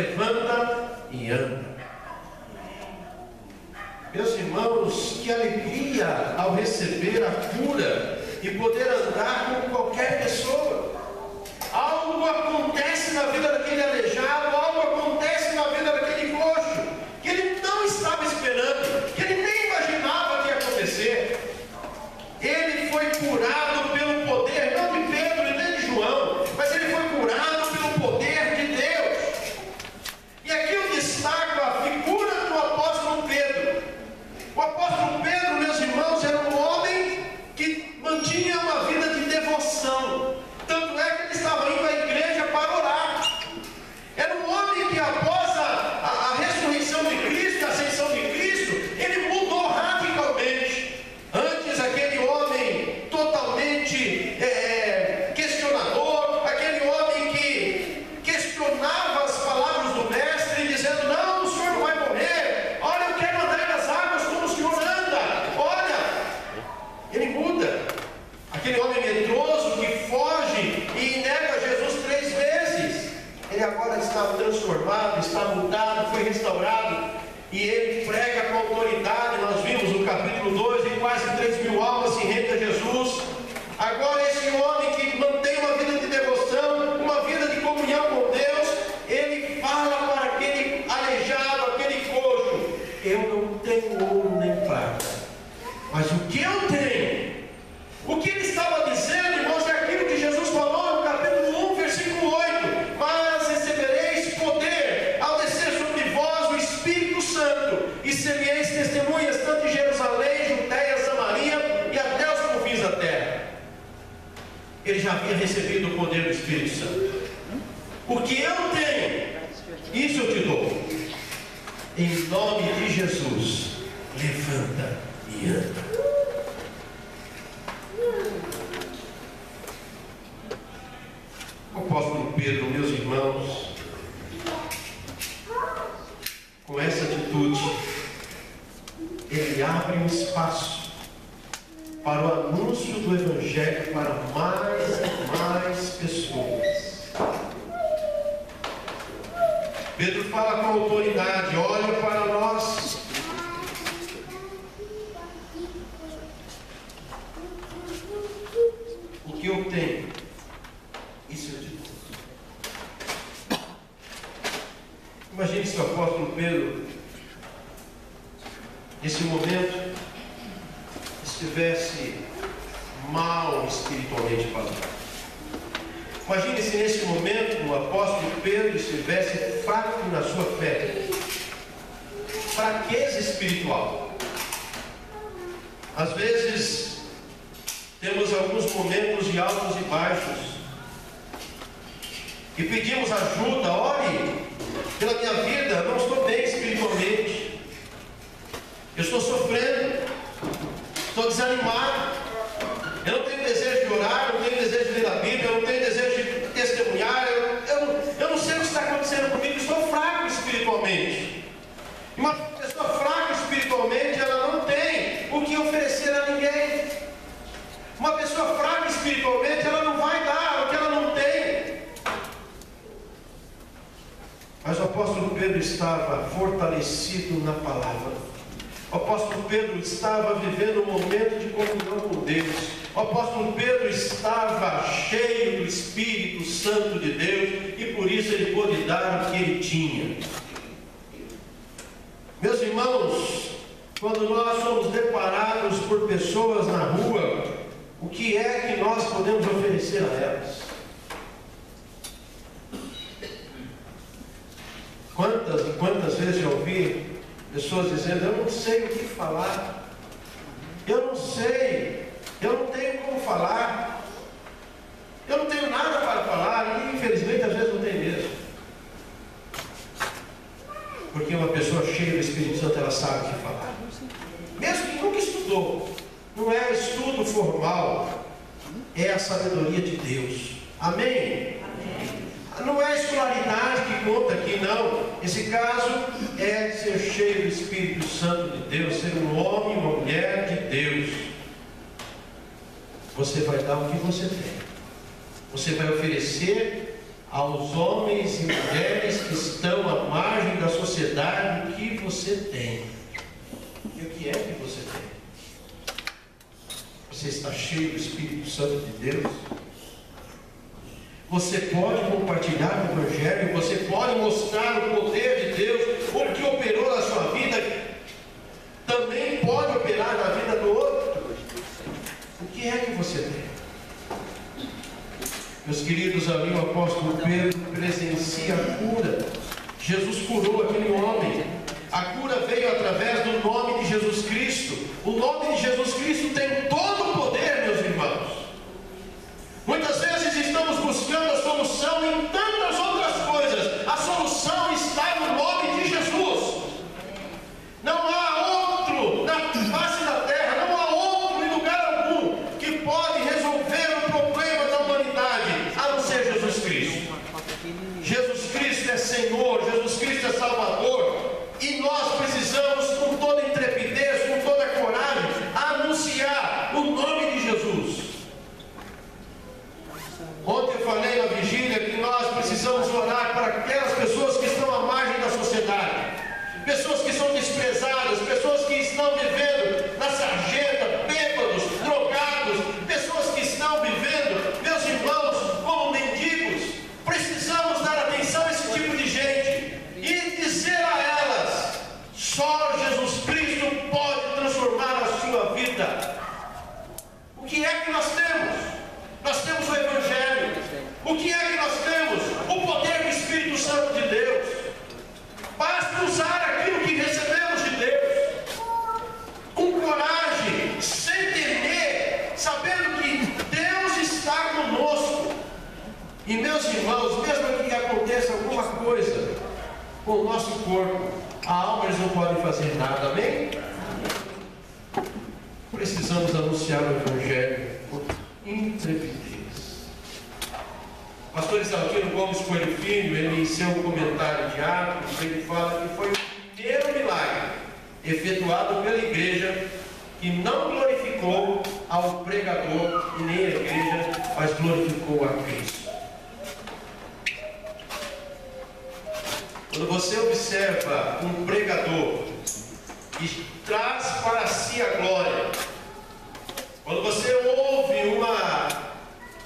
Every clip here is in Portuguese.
levanta e anda. Meus irmãos, que alegria ao receber a cura e poder andar com qualquer pessoa. Algo acontece na vida daquele aleijado, algo acontece na vida daquele coxo, que ele não estava esperando, que ele nem imaginava que ia acontecer. Ele foi curado pelo poder, não de Pedro e nem de João, mas ele foi curado pelo poder de Deus. E aqui eu destaco a figura do apóstolo Pedro. O apóstolo Pedro, meus irmãos, era um homem que mantinha uma vida de devoção. Tanto é que ele estava indo à igreja para orar. Era um homem que, após a, a, a ressurreição de Cristo, a ascensão de Cristo, ele mudou radicalmente. Antes, aquele homem totalmente é, questionador, aquele homem que questionava as palavras do Mestre, dizendo: Não, o senhor não vai morrer. Olha, eu quero andar nas águas como o senhor anda. Olha, ele muda. Aquele homem medroso que foge e nega Jesus três vezes. Ele agora está transformado, está mudado, foi restaurado. E ele prega com autoridade. Nós vimos no capítulo 2 em quase 3 mil almas se rendem a Jesus. Agora, esse homem que mantém uma vida de devoção, uma vida de comunhão com Deus, ele fala para aquele aleijado, aquele coxo: Eu não tenho ouro nem prata, mas o que eu tenho, o que ele estava dizendo, irmãos, é aquilo que Jesus falou no capítulo 1, versículo 8: Mas recebereis poder ao descer sobre vós o Espírito Santo, e sereis testemunhas tanto em Jerusalém, Judéia, Samaria e até os confins da terra. Ele já havia recebido o poder do Espírito Santo. O que eu tenho, isso eu te dou. Em nome de Jesus, levanta e anda. O apóstolo Pedro, meus irmãos, com essa atitude, ele abre um espaço para o anúncio do Evangelho para mais e mais pessoas. Pedro fala com autoridade, olha para nós. O que eu tenho, isso eu te dou. Imagine se o apóstolo Pedro, nesse momento, estivesse mal espiritualmente falando. Imagine se nesse momento o apóstolo Pedro estivesse fraco na sua fé, fraqueza espiritual. Às vezes temos alguns momentos de altos e baixos e pedimos ajuda, ore pela minha vida, não estou bem espiritualmente, eu estou sofrendo, estou desanimado, eu não tenho desejo de orar, eu não tenho desejo de ler a Bíblia, eu não tenho desejo de testemunhar, eu, eu, não- eu não sei o que está acontecendo comigo, estou fraco espiritualmente. Uma pessoa fraca espiritualmente, ela não tem o que oferecer a ninguém. Uma pessoa fraca espiritualmente, ela não vai dar o que ela não tem. Mas o apóstolo Pedro estava fortalecido na palavra. O apóstolo Pedro estava vivendo um momento de comunhão com Deus. O apóstolo Pedro estava cheio do Espírito Santo de Deus e por isso ele pôde dar o que ele tinha. Meus irmãos, quando nós somos deparados por pessoas na rua, o que é que nós podemos oferecer a elas? Quantas e quantas vezes eu ouvi pessoas dizendo: Eu não sei o que falar, eu não sei, eu não tenho como falar, eu não tenho nada para falar, e infelizmente às vezes não tem mesmo. Porque uma pessoa cheia do Espírito Santo, ela sabe o que falar. Mesmo que nunca estudou, não é estudo formal, é a sabedoria de Deus. Amém? Não é a escolaridade que conta aqui, não. Esse caso é ser cheio do Espírito Santo de Deus, ser um homem, uma mulher de Deus. Você vai dar o que você tem. Você vai oferecer aos homens e mulheres que estão à margem da sociedade o que você tem. E o que é que você tem? Você está cheio do Espírito Santo de Deus? Você pode compartilhar o Evangelho, você pode mostrar o poder de Deus, o que operou na sua vida, também pode operar na vida do outro. O que é que você tem? Meus queridos, ali o apóstolo Pedro presencia a cura. Jesus curou aquele homem. A cura veio através do nome de Jesus Cristo. O nome de Jesus Cristo tem todo o poder, meus irmãos. Muitas vezes estamos buscando a solução em tantas outras coisas. A solução está no nome de Jesus. Não há outro na face da terra, não há outro em lugar algum que pode resolver o problema da humanidade, a não ser Jesus Cristo. Jesus Cristo é Senhor, Jesus Cristo é Salvador, e nós precisamos, com toda intrepidez, com toda coragem, anunciar o nome de Jesus. Ontem eu falei na vigília que nós precisamos orar para aquelas pessoas que estão à margem da sociedade, pessoas que são desprezadas, pessoas que estão vivendo na sarjeta, bêbados, drogados, pessoas que estão vivendo, meus irmãos, como mendigos. Precisamos dar atenção a esse tipo de gente e dizer a elas: só Jesus Cristo pode transformar a sua vida. O que é que nós temos? Nós temos o Evangelho. O que é que nós temos? O poder do Espírito Santo de Deus. Basta usar aquilo que recebemos de Deus. Com coragem, sem temer, sabendo que Deus está conosco. E meus irmãos, mesmo que aconteça alguma coisa com o nosso corpo, a alma eles não podem fazer nada, amém? Precisamos anunciar o Evangelho com intrepidez. Pastor Isaltino Gomes Coelho Filho, ele em seu comentário de Atos, ele fala que foi o primeiro milagre efetuado pela igreja que não glorificou ao pregador e nem a igreja, mas glorificou a Cristo. Quando você observa um pregador que traz para si a glória, quando você ouve uma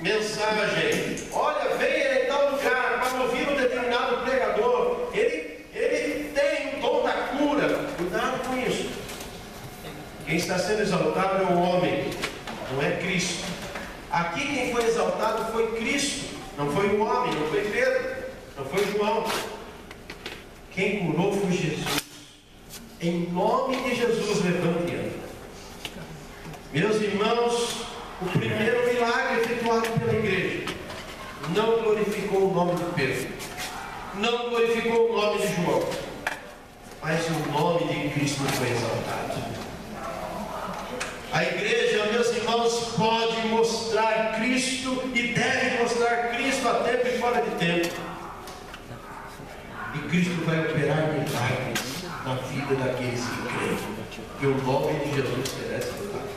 mensagem, olha, venha em tal lugar para ouvir um determinado pregador, ele, ele tem o dom da cura, cuidado com isso. Quem está sendo exaltado é o homem, não é Cristo. Aqui quem foi exaltado foi Cristo, não foi o homem, não foi Pedro, não foi João. Quem curou foi Jesus. Em nome de Jesus, levante anda. Meus irmãos, o primeiro milagre efetuado pela igreja não glorificou o nome de Pedro, não glorificou o nome de João, mas o nome de Cristo foi exaltado. A igreja, meus irmãos, pode mostrar Cristo e deve mostrar Cristo a tempo e fora de tempo. Cristo vai operar milagres na vida daqueles que creem. E o nome de Jesus será exaltado.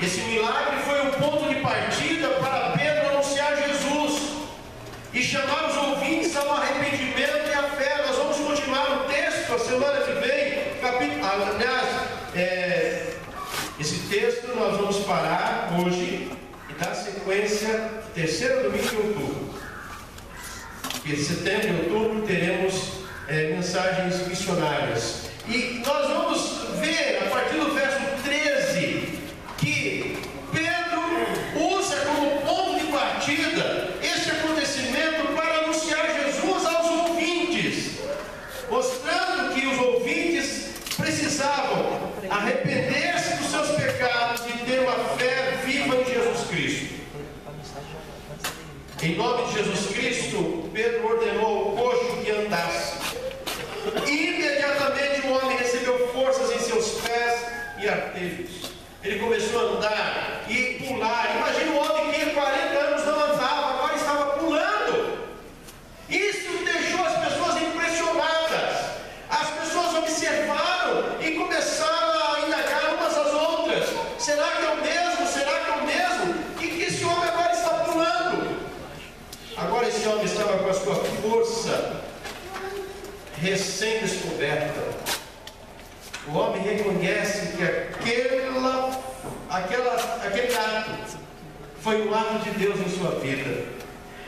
Esse milagre foi o ponto de partida para Pedro anunciar Jesus e chamar os ouvintes ao arrependimento e à fé. Nós vamos continuar o texto a semana que vem, capítulo. Aliás, é, esse texto nós vamos parar hoje e dar sequência terceiro domingo de outubro. Porque setembro e outubro teremos é, mensagens missionárias. E nós vamos ver a partir do verso 13 que Pedro usa como ponto de partida este acontecimento para anunciar Jesus aos ouvintes, mostrando que os ouvintes precisavam arrepender-se dos seus pecados e ter uma fé viva em Jesus Cristo. Em nome de Jesus Cristo, Pedro ordenou ao coxo que andasse. Imediatamente o homem recebeu forças em seus pés e artelhos. Ele começou a andar e pular. Imagina um homem que em 40 anos não andava, agora estava pulando. Isso deixou as pessoas impressionadas. As pessoas observaram e começaram a indagar umas às outras. Será que é o mesmo? Será que é o mesmo? E que esse homem agora está pulando? Recém-descoberta. O homem reconhece que aquela, aquela, aquele ato foi um ato de Deus em sua vida.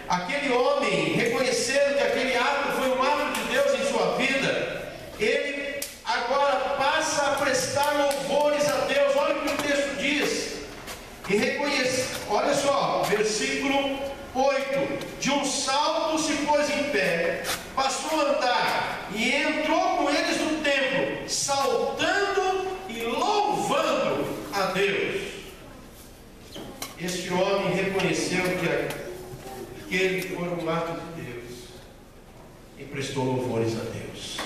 Aquele homem, reconhecendo que aquele ato foi um ato de Deus em sua vida, ele agora passa a prestar louvores a Deus. Olha o que o texto diz. E reconhece, olha só, versículo 8: De um salto se pôs em pé, passou a andar e entrou com eles no templo, saltando e louvando a Deus. Este homem reconheceu que aquele foi um ato de Deus e prestou louvores a Deus.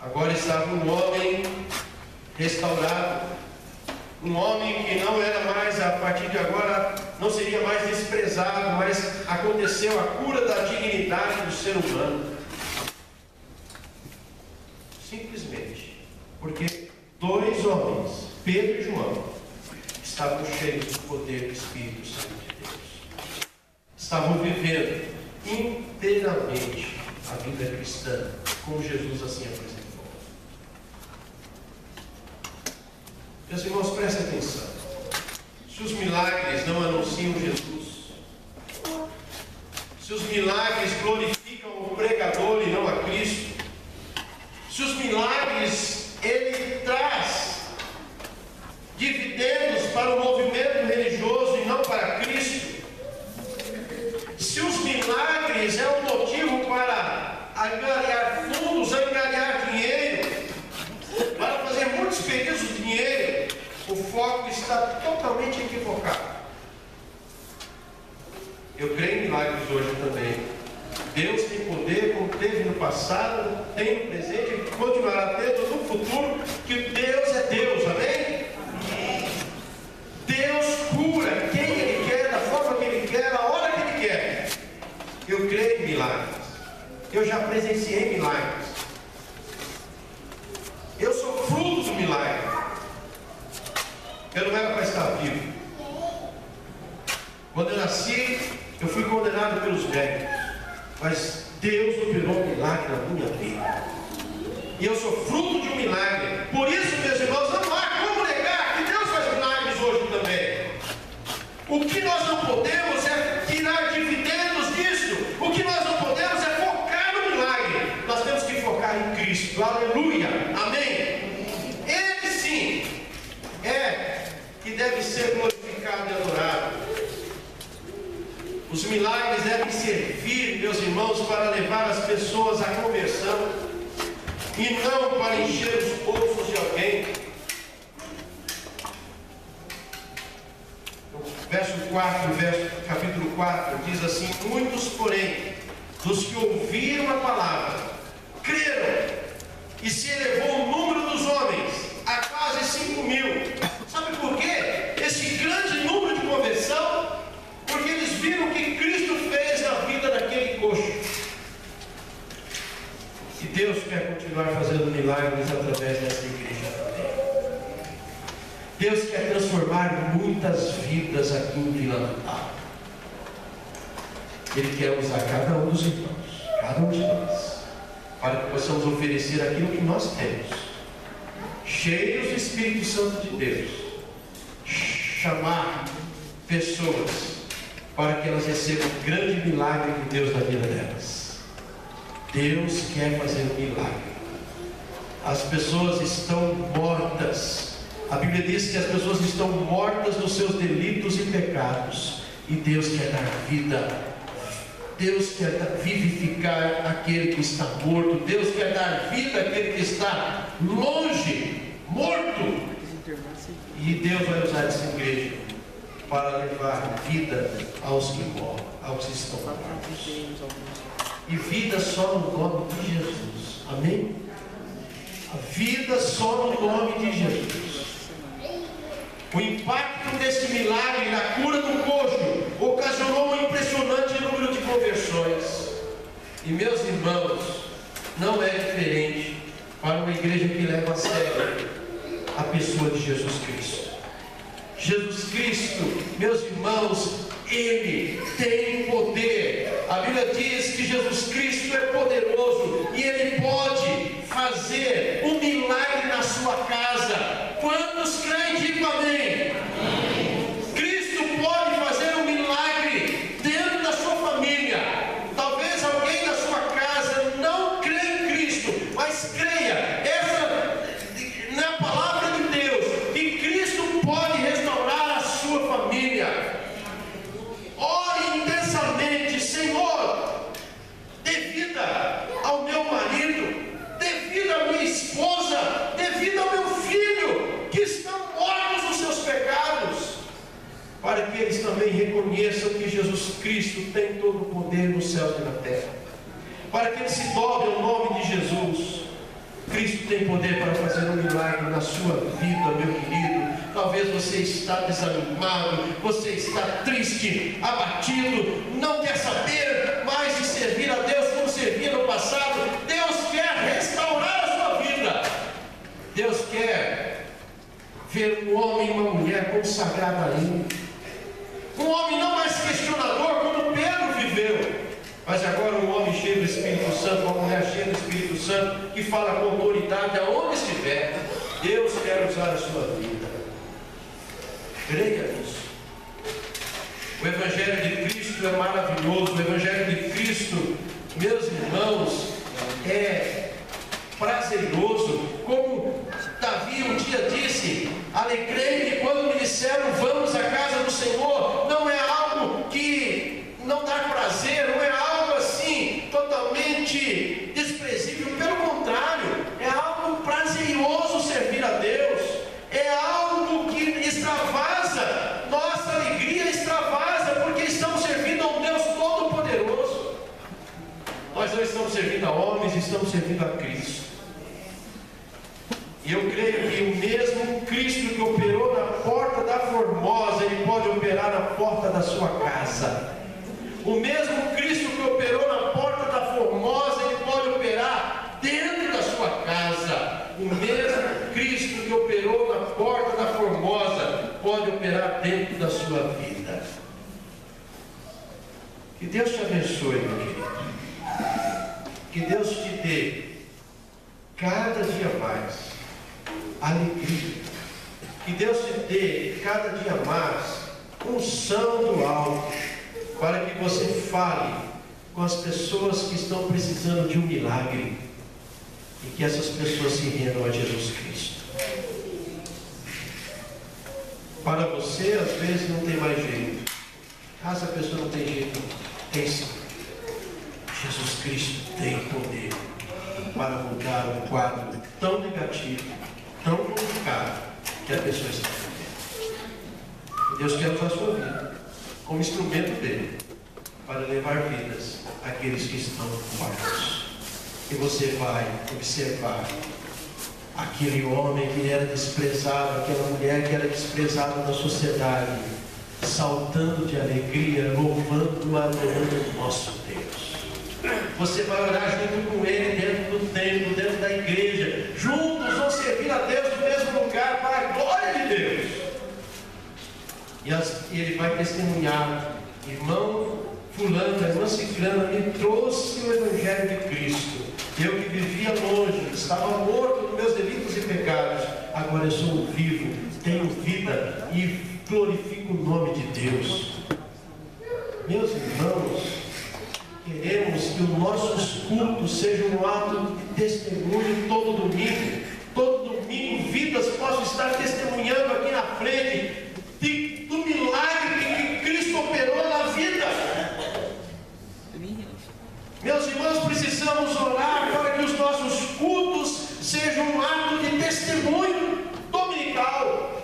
Agora estava um homem restaurado, um homem que não era mais, a partir de agora, não seria mais desprezado, mas aconteceu a cura da dignidade do ser humano. Simplesmente porque dois homens, Pedro e João, estavam cheios do poder do Espírito Santo de Deus. Estavam vivendo inteiramente a vida cristã, como Jesus assim apresentou. Meus irmãos, prestem atenção. Se os milagres não anunciam Jesus, se os milagres glorificam o pregador e não a Cristo, se os milagres ele traz dividendos para o movimento religioso e não para Cristo, se os milagres é um motivo para angariar fundos, angariar dinheiro, para fazer muitos pedidos de dinheiro, o foco está totalmente equivocado. Eu creio em milagres hoje também. Deus tem poder, como teve no passado, tem no presente e continuará tendo no futuro, que Deus é Deus, amém? Deus cura quem Ele quer, da forma que Ele quer, a hora que Ele quer. Eu creio em milagres. Eu já presenciei milagres. Eu sou fruto do milagre. Eu não era para estar vivo. Quando eu nasci, eu fui condenado pelos médicos. Mas Deus operou um milagre na minha vida. E eu sou fruto de um milagre. Por isso, meus irmãos, não há como negar que Deus faz milagres hoje também. O que nós não podemos é tirar dividendos disso. O que nós não podemos é focar no milagre. Nós temos que focar em Cristo. Aleluia. Amém. Ele sim é que deve ser glorificado e adorado. Os milagres devem servir, meus irmãos, para levar as pessoas à conversão e não para encher os bolsos de alguém. Verso 4, verso, capítulo 4, diz assim: Muitos, porém, dos que ouviram a palavra, creram, e se elevou o número dos homens a quase 5 mil. Sabe por quê? Esse grande número de conversão, porque eles viram o que Cristo fez na vida daquele coxo. E Deus quer continuar fazendo milagres através dessa igreja também. Deus quer transformar muitas vidas aqui em Vila Natal. Ele quer usar cada um dos irmãos, cada um de nós, para que possamos oferecer aquilo que nós temos, cheios do Espírito Santo de Deus, chamar pessoas para que elas recebam o grande milagre de Deus na vida delas. Deus quer fazer um milagre. As pessoas estão mortas. A Bíblia diz que as pessoas estão mortas nos seus delitos e pecados. E Deus quer dar vida. Deus quer vivificar aquele que está morto. Deus quer dar vida àquele que está longe, morto. E Deus vai usar essa igreja para levar vida aos que morrem, aos que estão mortos. E vida só no nome de Jesus. Amém? Vida só no nome de Jesus. O impacto desse milagre na cura do coxo ocasionou um impressionante número de conversões. E meus irmãos, não é diferente para uma igreja que leva a sério a pessoa de Jesus Cristo. Jesus Cristo, meus irmãos, Ele tem poder. A Bíblia diz que Jesus Cristo é poderoso e Ele pode fazer um milagre na sua casa. Quantos creem, digo amém. Cristo pode fazer um milagre dentro da sua família. Talvez alguém da sua casa não creia em Cristo, mas creia essa na palavra de Deus que Cristo pode restaurar a sua família. Ore intensamente, Senhor, dê vida ao meu marido, dê vida à minha esposa, dê vida ao meu filho, que estão mortos nos seus pecados, para que eles também reconheçam que Jesus Cristo tem todo o poder no céu e na terra, para que eles se dobrem ao nome de Jesus. Cristo tem poder para fazer um milagre na sua vida, meu querido. Talvez você está desanimado, você está triste, abatido, não quer saber mais de servir a Deus como servia no passado. Deus quer restaurar a sua vida. Deus quer ver um homem e uma mulher consagrada a Ele. Um homem não mais questionador como Pedro viveu. Mas agora um homem cheio do Espírito Santo, uma mulher cheia do Espírito Santo, que fala com autoridade aonde estiver. Deus quer usar a sua vida. Creia nisso. O Evangelho de Cristo é maravilhoso. O Evangelho de Cristo, meus irmãos, é prazeroso. Como Davi um dia disse: Alegrei-me quando me disseram, vamos à casa do Senhor. Não é algo que não dá prazer, não é algo assim totalmente desprezível. Pelo contrário, é algo prazeroso servir a Deus. É algo que extravasa, nossa alegria extravasa, porque estamos servindo a um Deus Todo-Poderoso. Nós não estamos servindo a homens, estamos servindo a Cristo. E eu creio que o mesmo Cristo que operou na porta da Formosa, Ele pode operar na porta da sua casa. O mesmo Cristo que operou na porta da Formosa, Ele pode operar dentro da sua casa. O mesmo Cristo que operou na porta da Formosa, pode operar dentro da sua vida. Que Deus te abençoe, meu querido. Que Deus te dê cada dia mais alegria. Que Deus te dê cada dia mais unção do alto, para que você fale com as pessoas que estão precisando de um milagre e que essas pessoas se rendam a Jesus Cristo. Para você, às vezes, não tem mais jeito. Caso a pessoa não tem jeito, tem sim. Jesus Cristo tem poder para mudar um quadro tão negativo, tão complicado que a pessoa está vivendo. Deus quer usar a sua vida como instrumento dele para levar vidas àqueles que estão mortos. E você vai observar aquele homem que era desprezado, aquela mulher que era desprezada na sociedade, saltando de alegria, louvando, adorando o nosso. Você vai orar junto com ele dentro do templo, dentro da igreja. Juntos vão servir a Deus no mesmo lugar para a glória de Deus. E ele vai testemunhar, irmão fulano, irmã ciclana, me trouxe o Evangelho de Cristo. Eu que vivia longe, estava morto nos meus delitos e pecados, agora eu sou vivo, tenho vida e glorifico o nome de Deus. Meus irmãos, que os nossos cultos sejam um ato de testemunho todo domingo. Todo domingo, vidas possam estar testemunhando aqui na frente de, do milagre que Cristo operou na vida. Meus irmãos, precisamos orar para que os nossos cultos sejam um ato de testemunho dominical.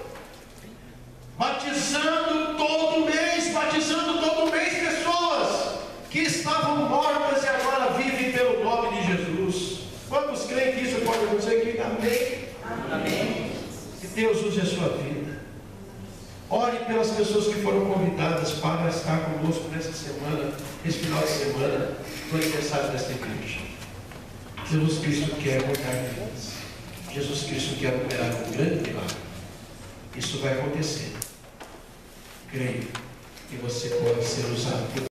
Batizando todo mês, batizando todo mês pessoas que estavam mortas e agora vivem pelo nome de Jesus. Quantos creem que isso pode acontecer aqui? Amém. Amém. Que Deus use a sua vida. Ore pelas pessoas que foram convidadas para estar conosco nessa semana, esse final de semana, no aniversário desta igreja. Jesus Cristo quer mudar vidas. Jesus Cristo quer operar um grande milagre. Isso vai acontecer. Creio que você pode ser usado